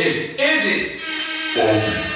Legend, is it? Awesome.